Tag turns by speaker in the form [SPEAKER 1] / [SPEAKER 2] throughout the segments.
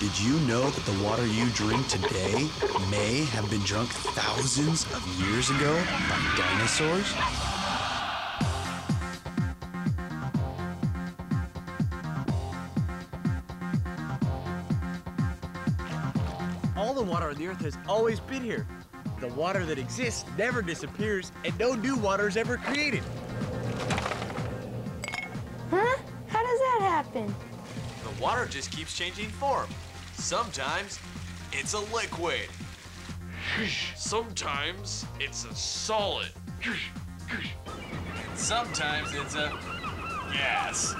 [SPEAKER 1] you know that the water you drink today may have been drunk thousands of years ago by dinosaurs?
[SPEAKER 2] All the water on the earth has always been here. The water that exists never disappears, and no new water is ever created.
[SPEAKER 3] Huh? How does that happen?
[SPEAKER 4] The water just keeps changing form. Sometimes it's a liquid. Sometimes it's a solid. Sometimes it's a gas.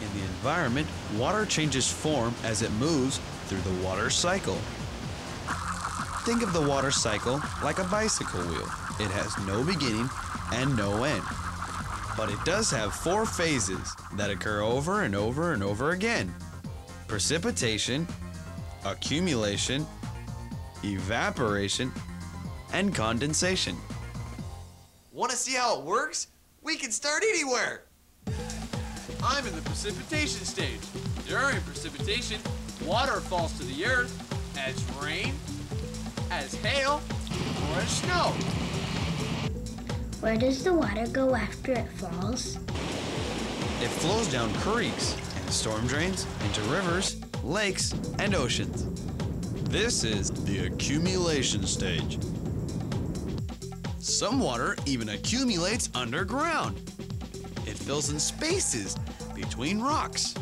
[SPEAKER 1] In the environment, water changes form as it moves through the water cycle. Think of the water cycle like a bicycle wheel. It has no beginning and no end. But it does have four phases that occur over and over and over again precipitation, accumulation, evaporation, and condensation.
[SPEAKER 4] Want to see how it works? We can start anywhere. I'm in the precipitation stage. During precipitation, water falls to the earth as rain, as hail, or as snow.
[SPEAKER 3] Where does the water go after it falls?
[SPEAKER 1] It flows down creeks and storm drains into rivers, lakes, and oceans. This is the accumulation stage. Some water even accumulates underground. It fills in spaces between rocks.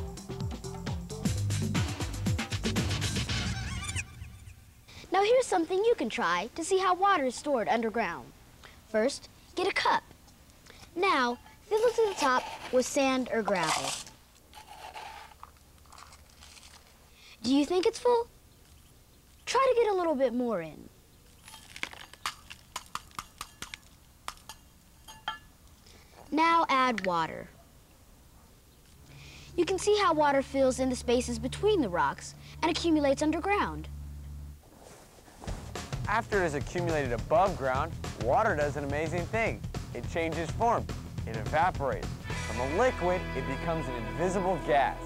[SPEAKER 5] Now here's something you can try to see how water is stored underground. First, get a cup. Now, fill it to the top with sand or gravel. Do you think it's full? Try to get a little bit more in. Now add water. You can see how water fills in the spaces between the rocks and accumulates underground.
[SPEAKER 6] After it is accumulated above ground, water does an amazing thing. It changes form. It evaporates. From a liquid, it becomes an invisible gas.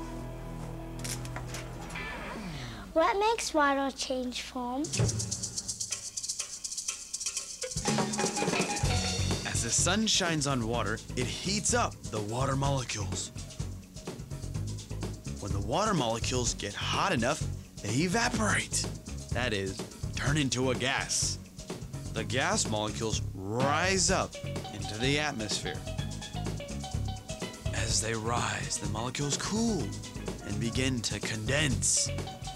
[SPEAKER 3] What makes water change form?
[SPEAKER 1] As the sun shines on water, it heats up the water molecules. When the water molecules get hot enough, they evaporate. That is, turn into a gas. The gas molecules rise up into the atmosphere. As they rise, the molecules cool and begin to condense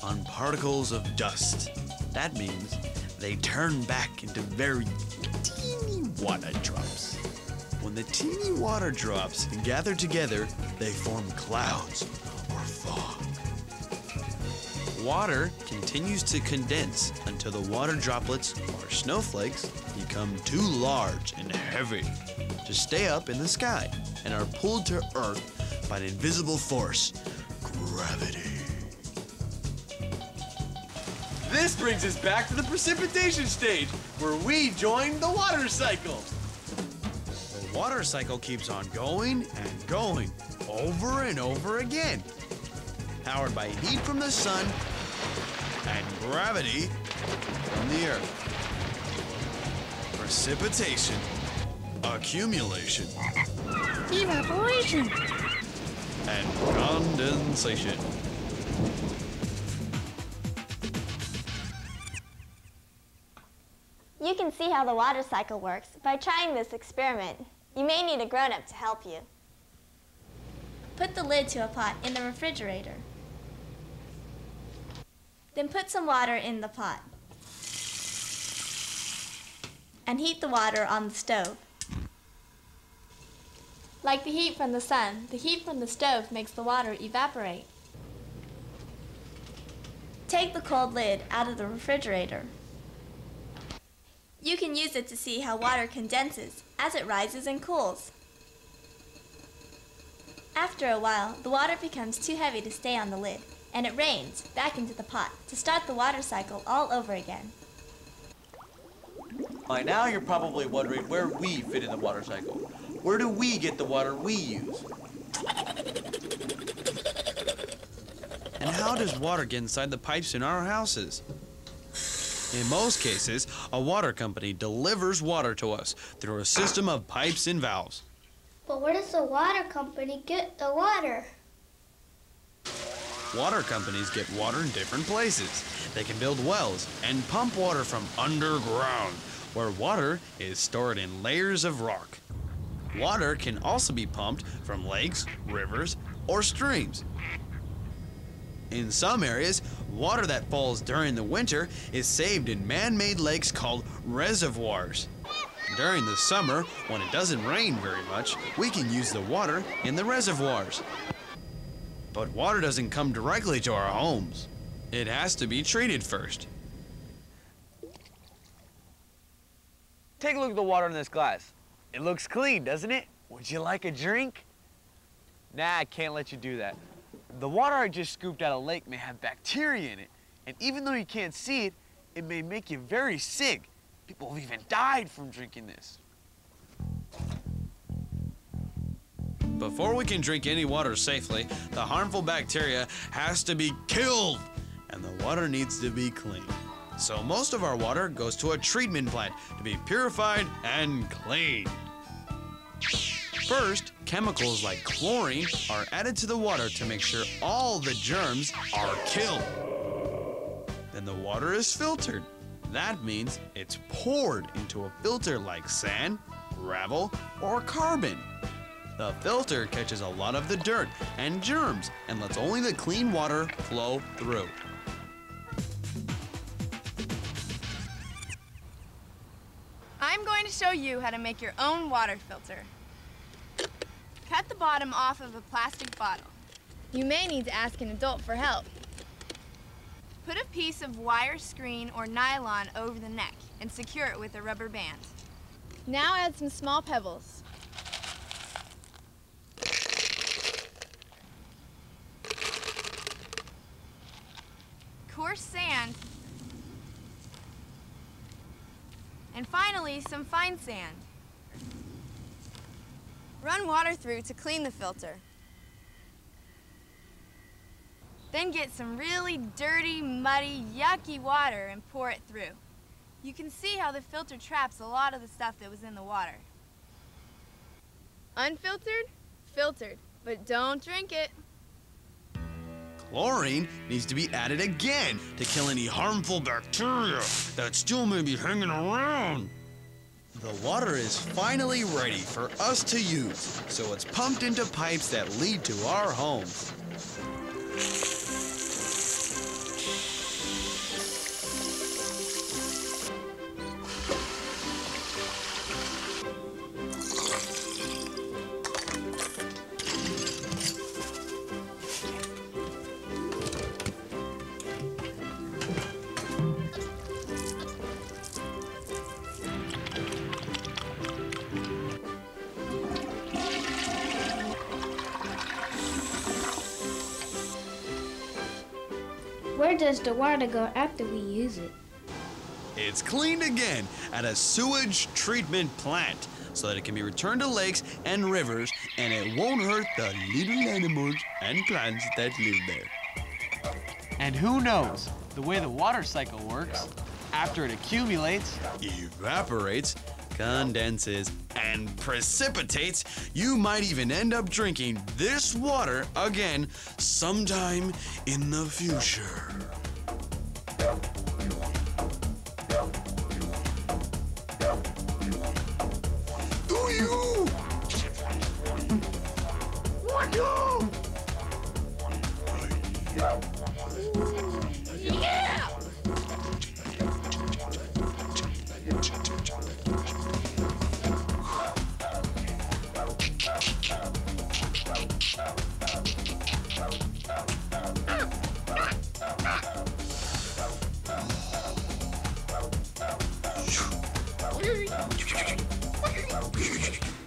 [SPEAKER 1] on particles of dust. That means they turn back into very teeny water drops. When the teeny water drops gather together, they form clouds. Water continues to condense until the water droplets or snowflakes become too large and heavy to stay up in the sky and are pulled to earth by an invisible force, gravity.
[SPEAKER 4] This brings us back to the precipitation stage, where we join the water cycle.
[SPEAKER 1] The water cycle keeps on going and going over and over again, powered by heat from the sun and gravity from the earth. Precipitation, accumulation,
[SPEAKER 3] Evaporation.
[SPEAKER 1] and condensation.
[SPEAKER 7] You can see how the water cycle works by trying this experiment. You may need a grown-up to help you. Put the lid to a pot in the refrigerator. Then put some water in the pot. And heat the water on the stove. Like the heat from the sun, the heat from the stove makes the water evaporate. Take the cold lid out of the refrigerator. You can use it to see how water condenses as it rises and cools. After a while, the water becomes too heavy to stay on the lid, and it rains back into the pot to start the water cycle all over again.
[SPEAKER 4] By now, you're probably wondering where we fit in the water cycle. Where do we get the water we use?
[SPEAKER 1] And how does water get inside the pipes in our houses? In most cases, a water company delivers water to us through a system of pipes and valves.
[SPEAKER 3] But where does the water company get the water?
[SPEAKER 1] Water companies get water in different places. They can build wells and pump water from underground, where water is stored in layers of rock. Water can also be pumped from lakes, rivers, or streams. In some areas, water that falls during the winter is saved in man made lakes called reservoirs. During the summer, when it doesn't rain very much, we can use the water in the reservoirs. But water doesn't come directly to our homes. It has to be treated first.
[SPEAKER 6] Take a look at the water in this glass. It looks clean, doesn't it? Would you like a drink? Nah, I can't let you do that. The water I just scooped out of lake may have bacteria in it, and even though you can't see it, it may make you very sick. People have even died from drinking this.
[SPEAKER 1] Before we can drink any water safely, the harmful bacteria has to be killed, and the water needs to be clean. So most of our water goes to a treatment plant to be purified and cleaned. First, chemicals like chlorine are added to the water to make sure all the germs are killed. Then the water is filtered. That means it's poured into a filter like sand, gravel, or carbon. The filter catches a lot of the dirt and germs and lets only the clean water flow through.
[SPEAKER 8] I'm going to show you how to make your own water filter. Cut the bottom off of a plastic bottle. You may need to ask an adult for help. Put a piece of wire screen or nylon over the neck and secure it with a rubber band. Now add some small pebbles. Coarse sand. And finally, some fine sand. Run water through to clean the filter. Then get some really dirty, muddy, yucky water and pour it through. You can see how the filter traps a lot of the stuff that was in the water. Unfiltered? Filtered. But don't drink it.
[SPEAKER 1] Chlorine needs to be added again to kill any harmful bacteria that still may be hanging around. The water is finally ready for us to use, so it's pumped into pipes that lead to our homes.
[SPEAKER 3] Where does the water go after we use it?
[SPEAKER 1] It's cleaned again at a sewage treatment plant so that it can be returned to lakes and rivers and it won't hurt the little animals and plants that live there.
[SPEAKER 6] And who knows, the way the water cycle works, after it accumulates,
[SPEAKER 1] Evaporates, condenses, and precipitates, you might even end up drinking this water again sometime in the future. Do you? Want to? Thank you.